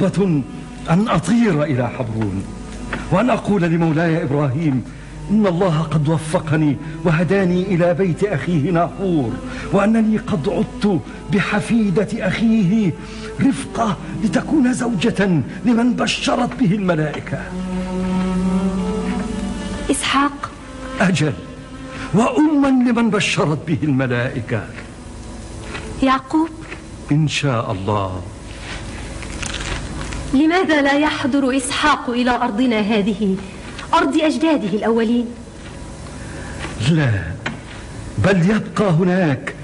رغبة أن أطير إلى حبرون وأن أقول لمولاي إبراهيم إن الله قد وفقني وهداني إلى بيت أخيه ناحور وأنني قد عدت بحفيدة أخيه رفقة لتكون زوجة لمن بشرت به الملائكة. إسحاق. أجل. وأما لمن بشرت به الملائكة. يعقوب. إن شاء الله. لماذا لا يحضر إسحاق إلى أرضنا هذه؟ أرض أجداده الأولين. لا بل يبقى هناك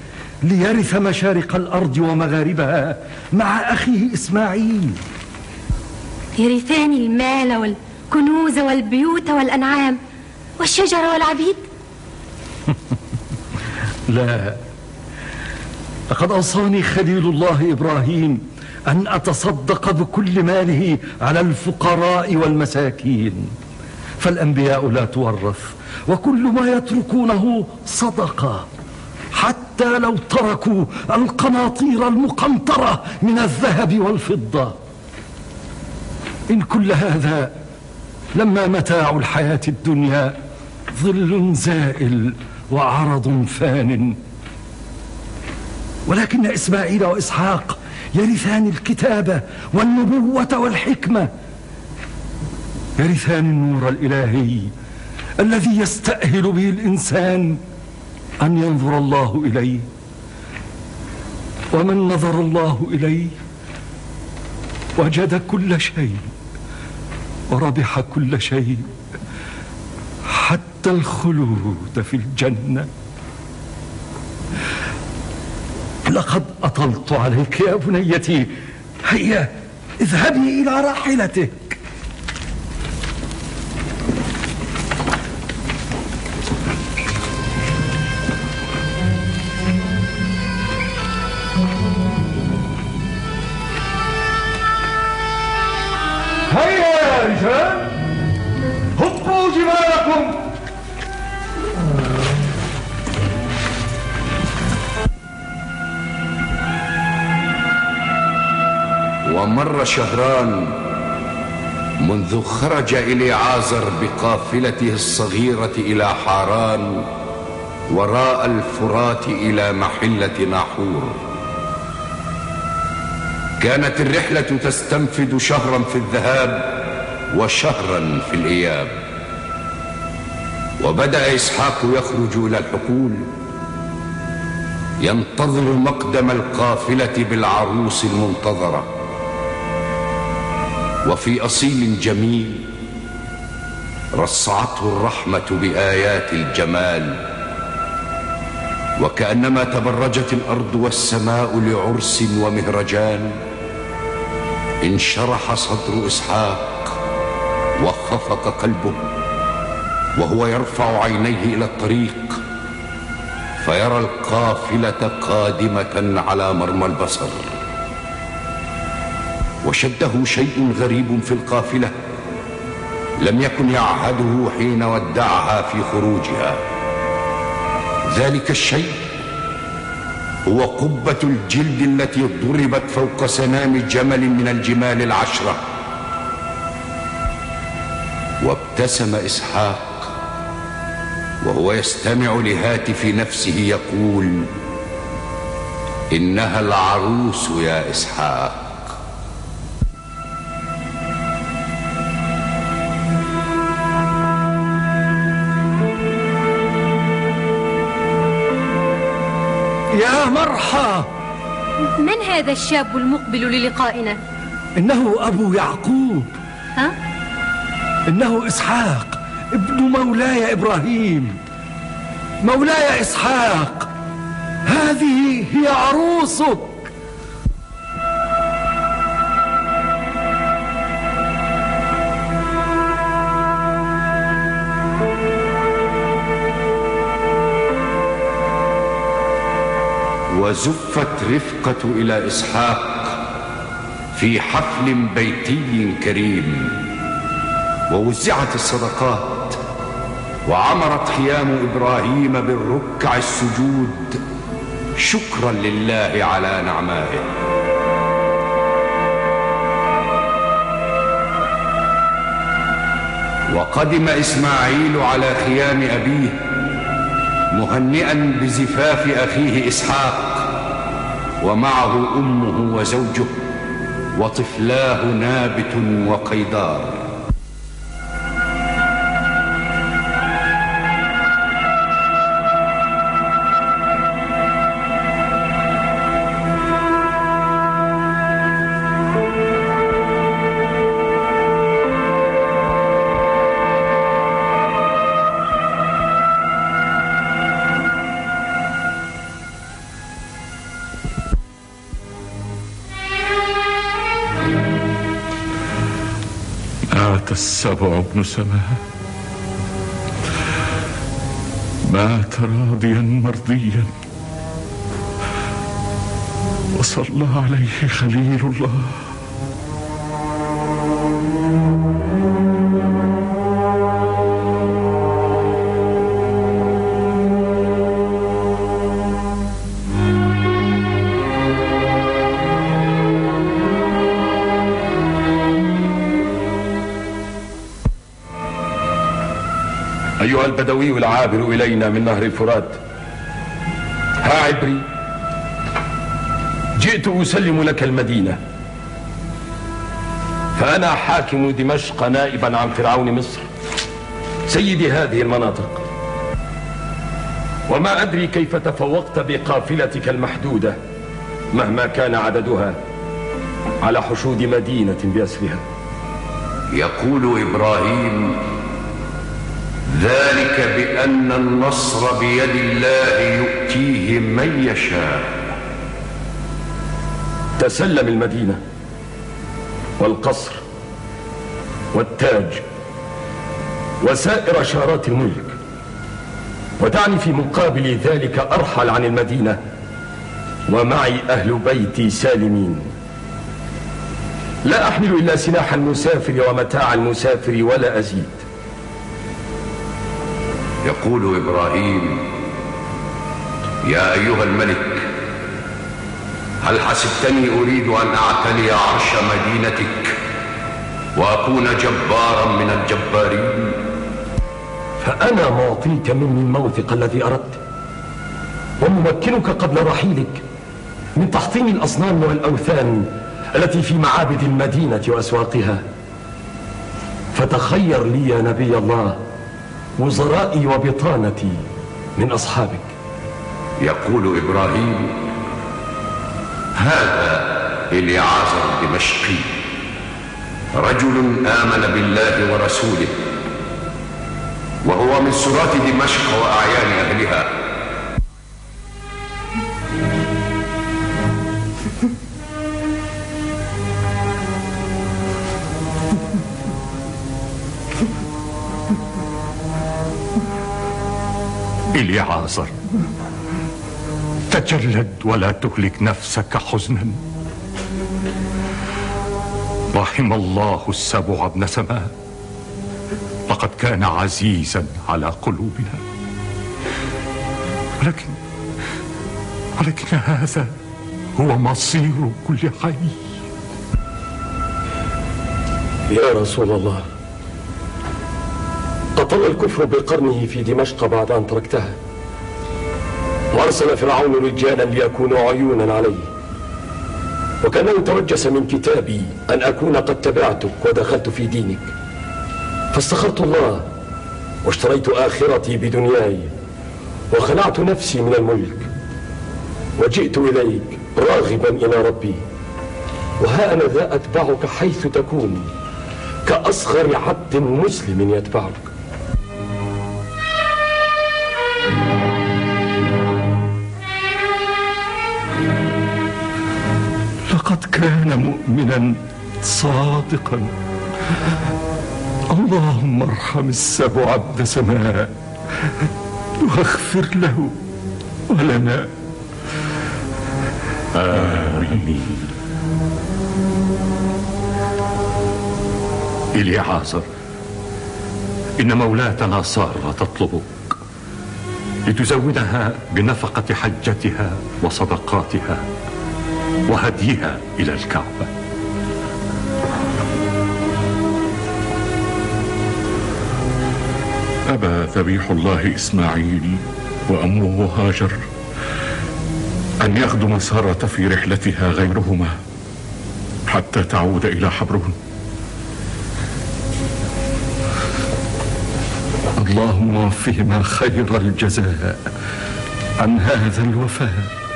ليرث مشارق الأرض ومغاربها مع أخيه إسماعيل. يرثان المال والكنوز والبيوت والأنعام والشجر والعبيد؟ لا. لقد أوصاني خليل الله إبراهيم أن أتصدق بكل ماله على الفقراء والمساكين. فالأنبياء لا تورث وكل ما يتركونه صدقة حتى لو تركوا القناطير المقنطرة من الذهب والفضة. إن كل هذا لما متاع الحياة الدنيا ظل زائل وعرض فان. ولكن إسماعيل وإسحاق يرثان الكتابة والنبوة والحكمة. يرثان النور الإلهي الذي يستأهل به الإنسان أن ينظر الله إليه ومن نظر الله إليه وجد كل شيء وربح كل شيء حتى الخلود في الجنة. لقد أطلت عليك يا بنيتي. هيا اذهبي إلى راحلتك. شهران منذ خرج إليعازر بقافلته الصغيرة إلى حاران وراء الفرات إلى محلة ناحور. كانت الرحلة تستنفد شهرا في الذهاب وشهرا في الإياب. وبدأ إسحاق يخرج إلى الحقول ينتظر مقدم القافلة بالعروس المنتظرة. وفي أصيل جميل رصعته الرحمة بآيات الجمال وكأنما تبرجت الأرض والسماء لعرس ومهرجان انشرح صدر إسحاق وخفق قلبه وهو يرفع عينيه إلى الطريق فيرى القافلة قادمة على مرمى البصر. وشده شيء غريب في القافلة. لم يكن يعهده حين ودعها في خروجها. ذلك الشيء هو قبة الجلد التي ضربت فوق سنام جمل من الجمال العشرة. وابتسم إسحاق وهو يستمع لهاتف نفسه يقول إنها العروس يا إسحاق. يا مرحى. من هذا الشاب المقبل للقائنا؟ إنه أبو يعقوب. ها؟ إنه إسحاق ابن مولاي إبراهيم. مولاي إسحاق. هذه هي عروسك. وزفت رفقة إلى إسحاق في حفل بيتي كريم. ووزعت الصدقات وعمرت خيام إبراهيم بالركع السجود شكرا لله على نعمائه. وقدم إسماعيل على خيام أبيه مهنئا بزفاف أخيه إسحاق. ومعه أمه وزوجه وطفلاه نابت وقيدار. السبع ابن سماء. مات راضيا مرضيا. وصلى عليه خليل الله. البدوي العابر إلينا من نهر الفرات. ها عبري جئت أسلم لك المدينة. فأنا حاكم دمشق نائبا عن فرعون مصر. سيد هذه المناطق. وما أدري كيف تفوقت بقافلتك المحدودة مهما كان عددها على حشود مدينة بأسرها. يقول إبراهيم ذلك بأن النصر بيد الله يؤتيه من يشاء. تسلم المدينة والقصر والتاج وسائر شارات الملك ودعني في مقابل ذلك أرحل عن المدينة ومعي أهل بيتي سالمين. لا أحمل إلا سلاح المسافر ومتاع المسافر ولا أزيد. يقول إبراهيم يا أيها الملك هل حسبتني أريد أن أعتلي عرش مدينتك وأكون جبارا من الجبارين؟ فأنا معطيك مني الموثق الذي أردت وممكنك قبل رحيلك من تحطيم الأصنام والأوثان التي في معابد المدينة وأسواقها. فتخير لي يا نبي الله وزرائي وبطانتي من أصحابك. يقول إبراهيم هذا إليعازر الدمشقي رجل آمن بالله ورسوله وهو من سراة دمشق وأعيان أهلها. إليعازر تجلد ولا تهلك نفسك حزنا. رحم الله السبع ابن سماء. لقد كان عزيزا على قلوبنا. ولكن ولكن هذا هو مصير كل حي. يا رسول الله. قتل الكفر بقرنه في دمشق بعد أن تركتها. وأرسل فرعون رجالا ليكونوا عيونا عليه. وكأنه توجس من كتابي أن أكون قد تبعتك ودخلت في دينك. فاستخرت الله واشتريت آخرتي بدنياي وخلعت نفسي من الملك. وجئت إليك راغبا إلى ربي. وها أنا ذا أتبعك حيث تكون كأصغر عبد مسلم يتبعك. كان مؤمنا صادقا. اللهم ارحم السبع ابن سماء. واغفر له ولنا. آمين. إليعازر إن مولاتنا سارة تطلبك. لتزودها بنفقة حجتها وصدقاتها. وهديها إلى الكعبة. أبى ذبيح الله إسماعيل وأمه هاجر أن يخدم سارة في رحلتها غيرهما حتى تعود إلى حبرون اللهم وفهما خير الجزاء عن هذا الوفاء.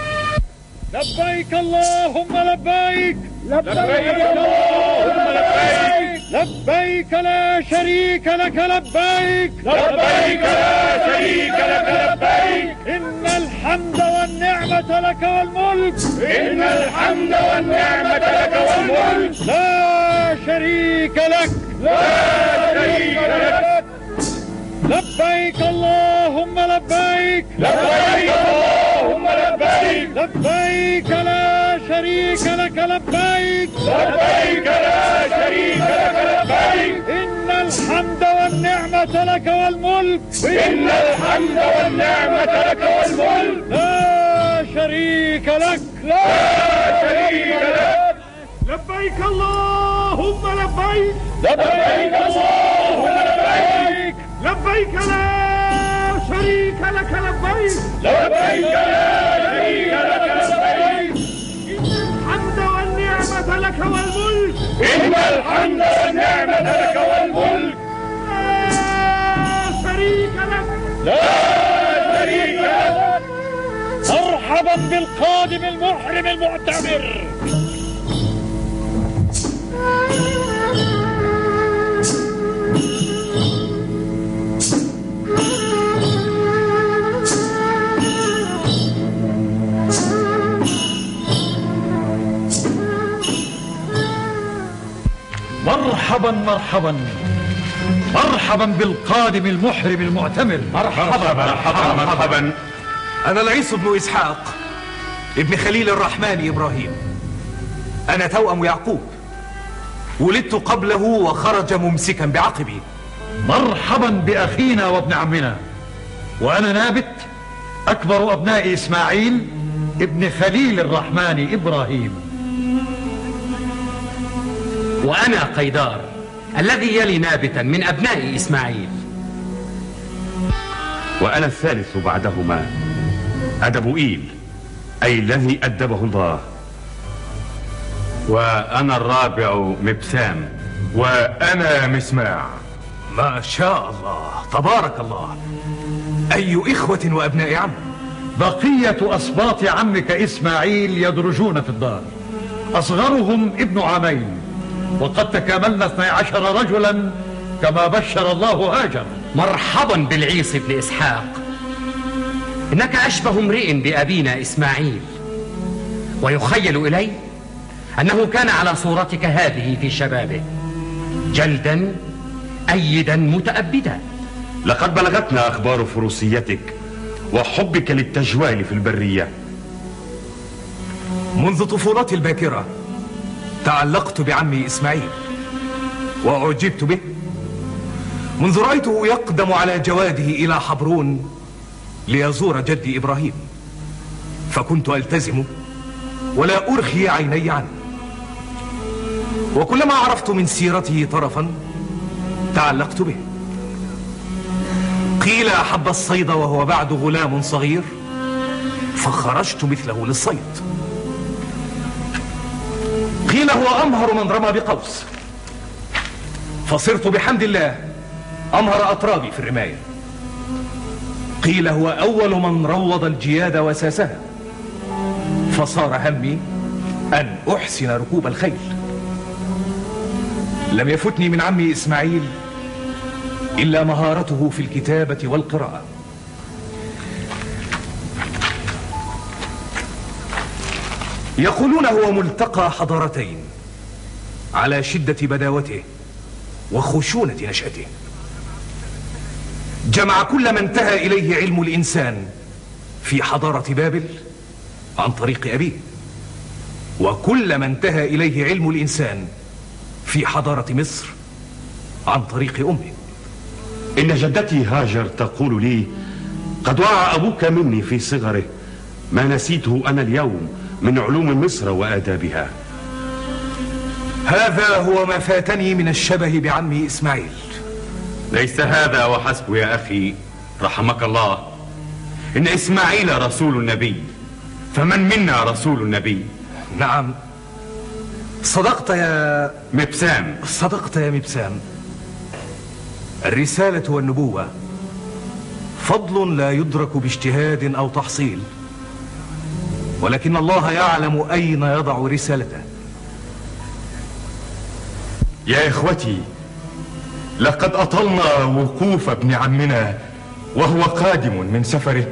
لبيك اللهم لبيك. لبيك اللهم لبيك. لبيك لا شريك لك لبيك. لبيك لا شريك لك لبيك. إن الحمد والنعمة لك والملك. إن الحمد والنعمة لك والملك. لا شريك لك. لا شريك لك. لبيك اللهم لبيك. لبيك اللهم لبيك. لبيك لا شريك لك لبيك. لبيك لا شريك لك لبيك. إن الحمد والنعمة لك والملك. إن الحمد والنعمة لك والملك. لا شريك لك. لا شريك لك. لبيك اللهم لبيك. لبيك اللهم لبيك. لبيك لا شريك لك لبيك. لبيك لا شريك لك لبيك. إن الحمد والنعمة لك والملك. إن الحمد والنعمة لك والملك. لا شريك لك. لا شريك لك. مرحبا بالقادم المحرم المعتمر. مرحبا مرحبا. مرحبا بالقادم المحرم المعتمر. مرحبا مرحبا مرحبا أنا العيس بن إسحاق ابن خليل الرحمن إبراهيم. أنا توأم يعقوب. ولدت قبله وخرج ممسكا بعقبي. مرحبا بأخينا وابن عمنا. وأنا نابت أكبر أبناء إسماعيل ابن خليل الرحمن إبراهيم. وأنا قيدار الذي يلي نابتا من أبناء إسماعيل. وأنا الثالث بعدهما أدبوئيل أي الذي أدبه الله. وأنا الرابع مبسام وأنا مسماع. ما شاء الله تبارك الله. أي إخوة وأبناء عم؟ بقية أسباط عمك إسماعيل يدرجون في الدار. أصغرهم ابن عامين. وقد تكاملنا اثني عشر رجلا كما بشر الله هاجر مرحبا بالعيس بن إسحاق. إنك أشبه امرئ بأبينا إسماعيل. ويخيل إلي أنه كان على صورتك هذه في شبابه. جلدا أيدا متأبدا. لقد بلغتنا أخبار فروسيتك وحبك للتجوال في البرية. منذ طفولتي الباكرة تعلقت بعمي إسماعيل وأعجبت به. منذ رأيته يقدم على جواده إلى حبرون ليزور جدي إبراهيم. فكنت ألتزمه ولا أرخي عيني عنه. وكلما عرفت من سيرته طرفا تعلقت به. قيل أحب الصيد وهو بعد غلام صغير فخرجت مثله للصيد. قيل هو أمهر من رمى بقوس. فصرت بحمد الله أمهر أطرابي في الرماية. قيل هو أول من روض الجياد وساسها. فصار همي أن أحسن ركوب الخيل. لم يفتني من عمي إسماعيل إلا مهارته في الكتابة والقراءة. يقولون هو ملتقى حضارتين على شدة بداوته وخشونة نشأته. جمع كل ما انتهى إليه علم الإنسان في حضارة بابل عن طريق أبيه وكل ما انتهى إليه علم الإنسان في حضارة مصر عن طريق أمه. إن جدتي هاجر تقول لي قد وعى أبوك مني في صغره ما نسيته أنا اليوم من علوم مصر وآدابها. هذا هو ما فاتني من الشبه بعمي إسماعيل. ليس هذا وحسب يا أخي رحمك الله. إن إسماعيل رسول النبي فمن منا رسول النبي؟ نعم. صدقت يا مبسام. صدقت يا مبسام. الرسالة والنبوة. فضل لا يدرك باجتهاد أو تحصيل. ولكن الله يعلم أين يضع رسالته. يا إخوتي لقد أطلنا وقوف ابن عمنا وهو قادم من سفره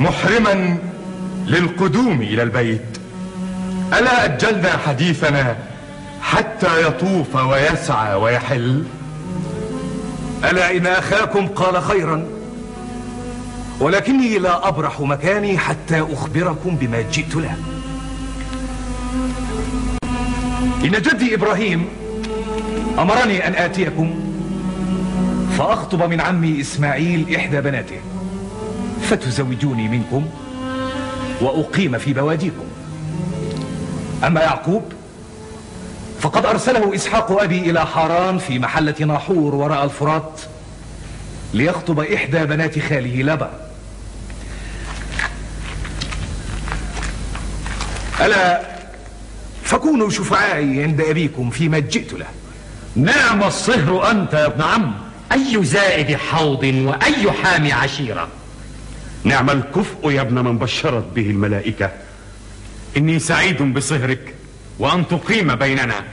محرما للقدوم إلى البيت. ألا أجلنا حديثنا حتى يطوف ويسعى ويحل؟ ألا إن أخاكم قال خيرا؟ ولكني لا أبرح مكاني حتى أخبركم بما جئت له. إن جدي إبراهيم أمرني أن آتيكم فأخطب من عمي إسماعيل إحدى بناته فتزوجوني منكم وأقيم في بواديكم. أما يعقوب فقد أرسله إسحاق أبي إلى حران في محلة ناحور وراء الفرات ليخطب إحدى بنات خاله لبا. ألا فكونوا شفعائي عند أبيكم فيما جئت له. نعم الصهر أنت يا ابن عم. أي زائد حوض وأي حامي عشيرة؟ نعم الكفء يا ابن من بشرت به الملائكة. إني سعيد بصهرك وأن تقيم بيننا.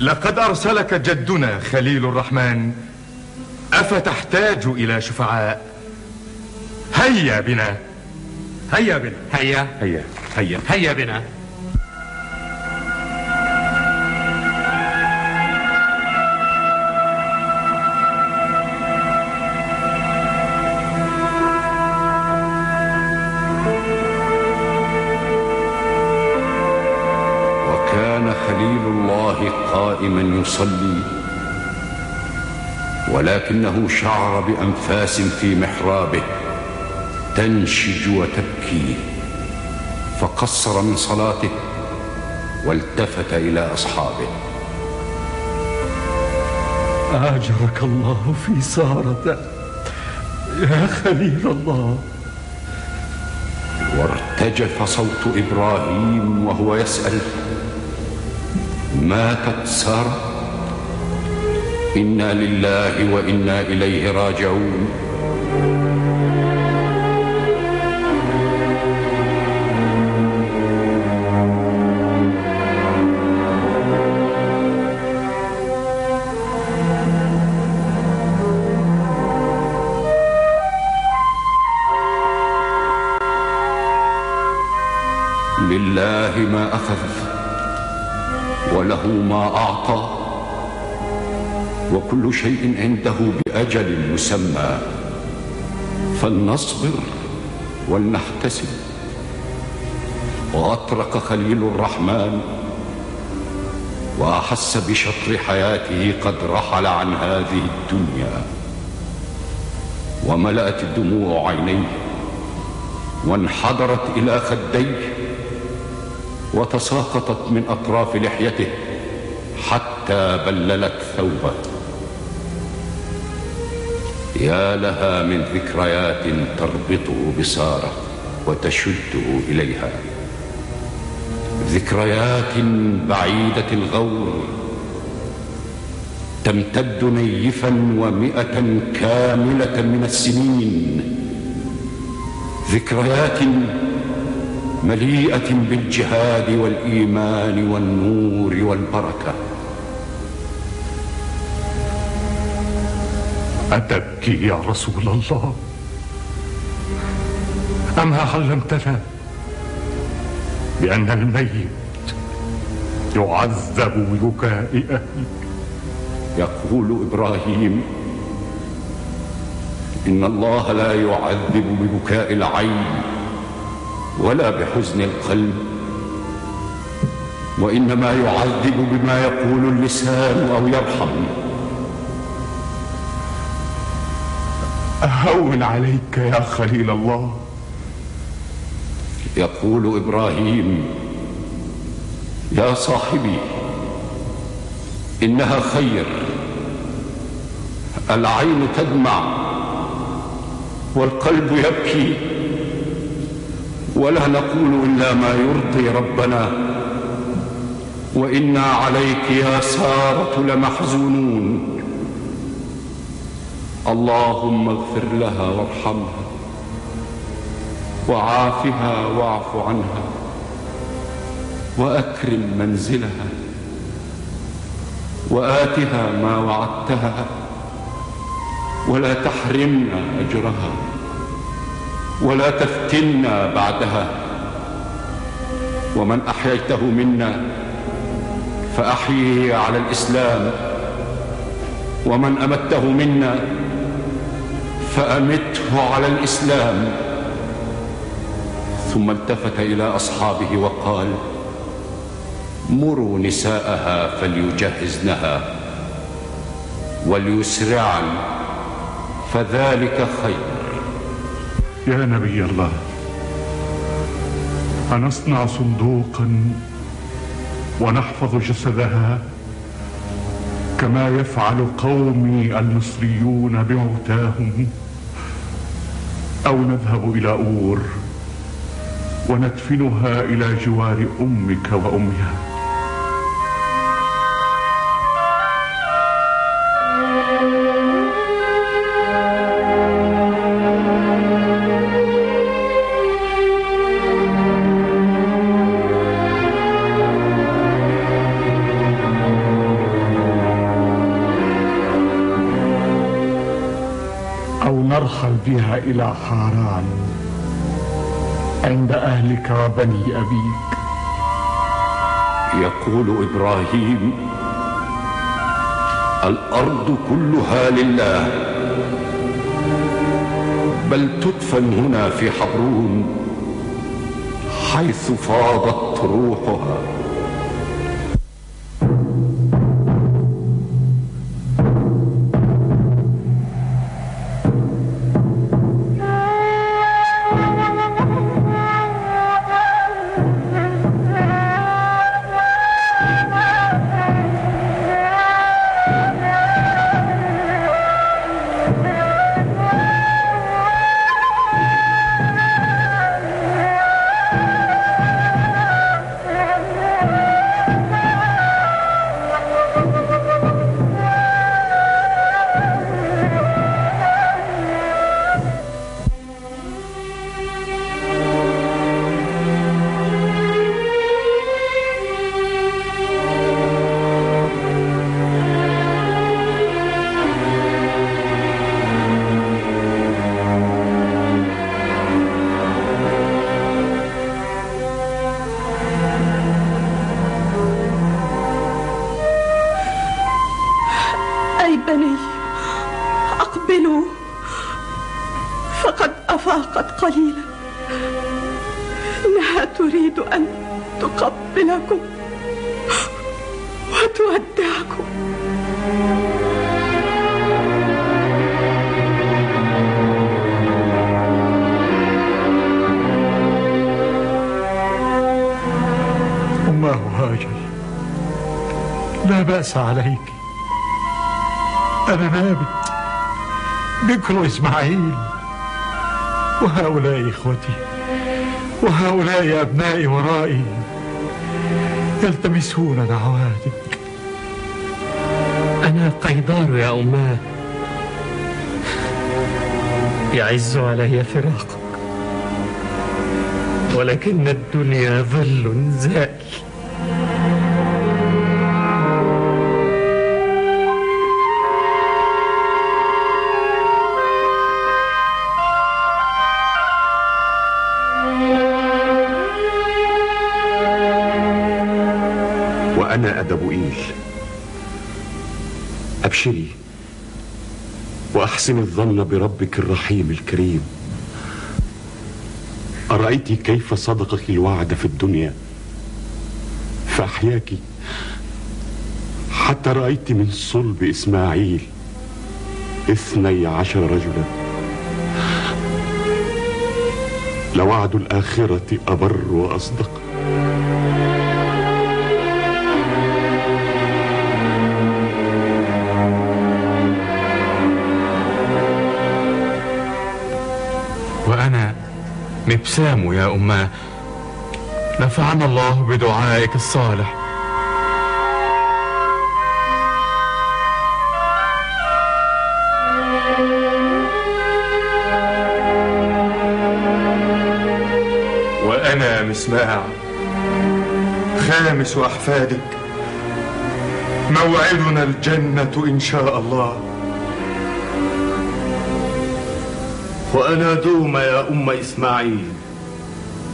لقد أرسلك جدنا خليل الرحمن أفتحتاج إلى شفعاء؟ هيا بنا. هيا بنا. هيا. هيا. هيا. هيا بنا. وكان خليل الله قائما يصلي. ولكنه شعر بأنفاس في محرابه تنشج وتبكي فقصر من صلاته والتفت إلى أصحابه. آجرك الله في سارة يا خليل الله. وارتجف صوت إبراهيم وهو يسأل ماتت سارة؟ إنا لله وإنا إليه راجعون. وكل شيء عنده بأجل مسمى. فلنصبر ولنحتسب. وأطرق خليل الرحمن. وأحس بشطر حياته قد رحل عن هذه الدنيا. وملأت الدموع عينيه. وانحدرت إلى خديه. وتساقطت من أطراف لحيته. حتى بللت ثوبه. يا لها من ذكريات تربطه بسارة وتشده إليها. ذكريات بعيدة الغور تمتد نيفا ومئة كاملة من السنين. ذكريات مليئة بالجهاد والإيمان والنور والبركة. أتبكي يا رسول الله؟ أما علمتنا بأن الميت يعذب ببكاء أهله يقول إبراهيم إن الله لا يعذب ببكاء العين ولا بحزن القلب وإنما يعذب بما يقول اللسان أو يرحم. أهون عليك يا خليل الله. يقول إبراهيم يا صاحبي إنها خير العين تدمع والقلب يبكي ولا نقول إلا ما يرضي ربنا. وإنا عليك يا سارة لمحزونون. اللهم اغفر لها وارحمها وعافها واعف عنها وأكرم منزلها وآتها ما وعدتها ولا تحرمنا أجرها ولا تفتنا بعدها ومن أحييته منا فأحيه على الإسلام. ومن أمته منا فأمته على الإسلام. ثم التفت إلى أصحابه وقال مروا نساءها فليجهزنها وليسرعن فذلك خير. يا نبي الله أنصنع صندوقا ونحفظ جسدها كما يفعل قومي المصريون بموتاهم أو نذهب إلى أور وندفنها إلى جوار أمك وأمها. بها إلى حاران. عند أهلك وبني أبيك. يقول إبراهيم الأرض كلها لله بل تدفن هنا في حبرون حيث فاضت روحها. تريد أن تقبلكم وتودعكم. أماه هاجر. لا بأس عليك. أنا نابت بكر إسماعيل وهؤلاء إخوتي. وهؤلاء أبنائي ورائي يلتمسون دعواتك. أنا قيدار يا أماه يعز علي فراقك. ولكن الدنيا ظل زائل وأنا أدبوئيل أبشري وأحسن الظن بربك الرحيم الكريم. أرأيت كيف صدقك الوعد في الدنيا؟ فأحياك حتى رأيت من صلب إسماعيل اثني عشر رجلا. لوعد الآخرة أبر وأصدق. مبسام يا أماه نفعنا الله بدعائك الصالح. وأنا مسماع. خامس أحفادك. موعدنا الجنة إن شاء الله. وأنا دوما يا أم إسماعيل.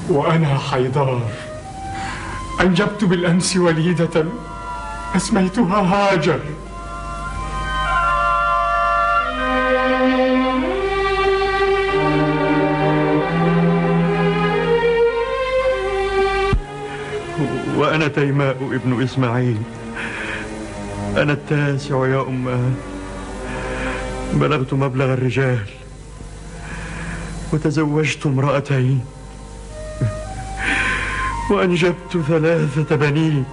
وأنا حيدار. أنجبت بالأمس وليدة. أسميتها هاجر. وأنا تيماء ابن إسماعيل. أنا التاسع يا أماه بلغت مبلغ الرجال. وتزوجت امرأتين. وأنجبت ثلاثة بنين.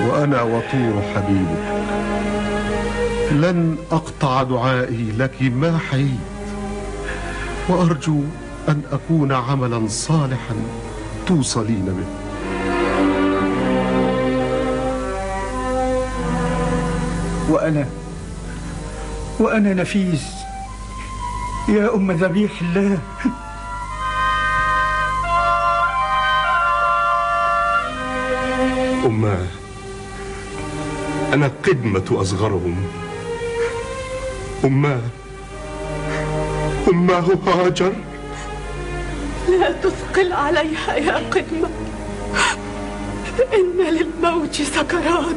وأنا وطور حبيبك. لن أقطع دعائي لك ما حييت. وأرجو أن أكون عملا صالحا توصلين به وأنا وأنا نفيس. يا أم ذبيح الله. أماه أنا قدمة أصغرهم. أماه أماه هاجر. لا تثقل عليها يا قدمة. إن للموت سكرات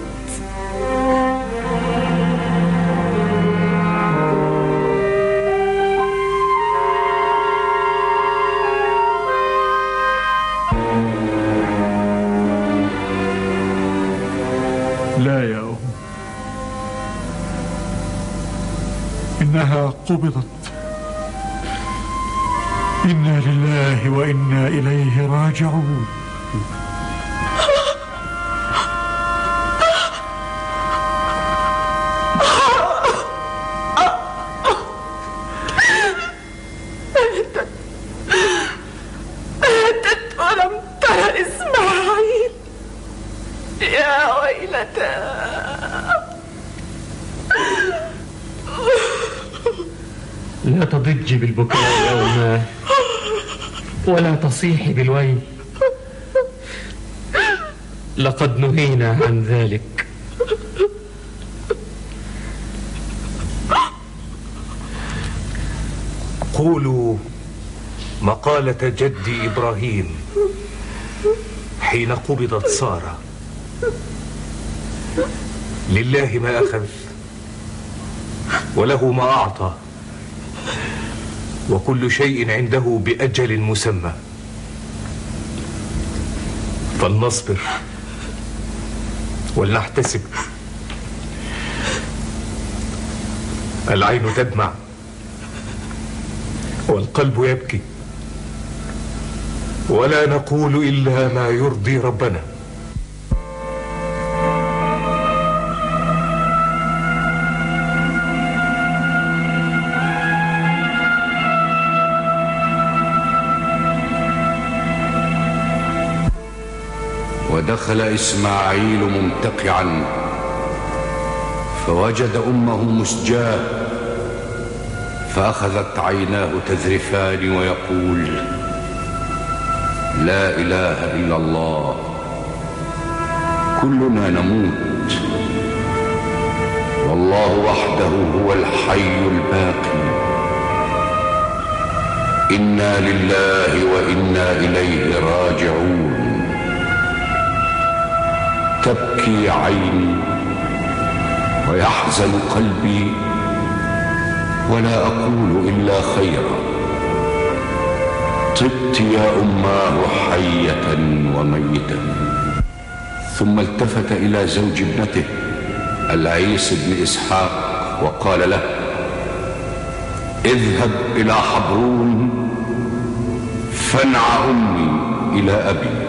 قبضت إنا لله وإنا إليه راجعون. لقد نهينا عن ذلك. قولوا مقالة جدي إبراهيم حين قبضت سارة. لله ما أخذ وله ما أعطى وكل شيء عنده بأجل مسمى. فلنصبر. ولنحتسب. العين تدمع والقلب يبكي. ولا نقول إلا ما يرضي ربنا. ودخل إسماعيل ممتقعا فوجد أمه مسجاة فأخذت عيناه تذرفان ويقول لا إله إلا الله كلنا نموت والله وحده هو الحي الباقي. إنا لله وإنا إليه راجعون. تبكي عيني ويحزن قلبي ولا أقول إلا خيرا. طبت يا أماه حية وميتا. ثم التفت إلى زوج ابنته العيس بن إسحاق وقال له اذهب إلى حبرون فانع أمي إلى أبي.